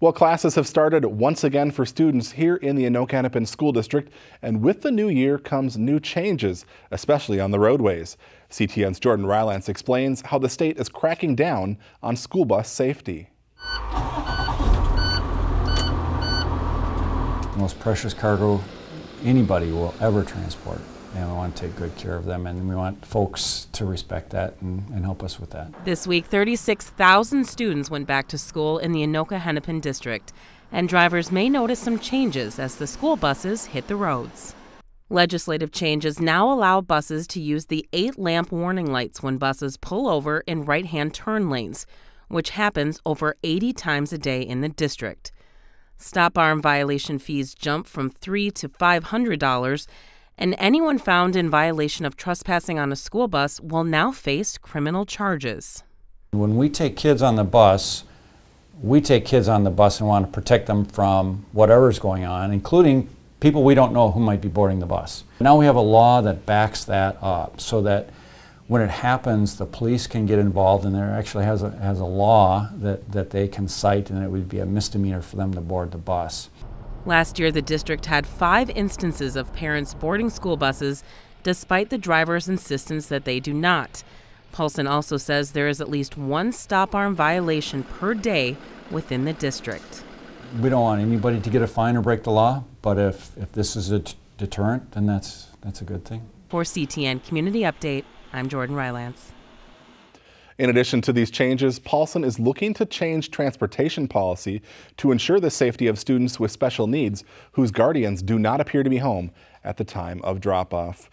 Well, classes have started once again for students here in the Anoka Hennepin School District, and with the new year comes new changes, especially on the roadways. CTN's Jordan Rylance explains how the state is cracking down on school bus safety. most precious cargo anybody will ever transport and we want to take good care of them and we want folks to respect that and, and help us with that. This week 36,000 students went back to school in the Anoka Hennepin district and drivers may notice some changes as the school buses hit the roads. Legislative changes now allow buses to use the eight lamp warning lights when buses pull over in right hand turn lanes, which happens over 80 times a day in the district. Stop arm violation fees jump from three to $500 and anyone found in violation of trespassing on a school bus will now face criminal charges. When we take kids on the bus, we take kids on the bus and want to protect them from whatever's going on, including people we don't know who might be boarding the bus. Now we have a law that backs that up so that when it happens, the police can get involved and there actually has a, has a law that, that they can cite and it would be a misdemeanor for them to board the bus. Last year, the district had five instances of parents boarding school buses despite the driver's insistence that they do not. Paulson also says there is at least one stop arm violation per day within the district. We don't want anybody to get a fine or break the law, but if, if this is a deterrent, then that's, that's a good thing. For CTN Community Update, I'm Jordan Rylance. In addition to these changes, Paulson is looking to change transportation policy to ensure the safety of students with special needs whose guardians do not appear to be home at the time of drop-off.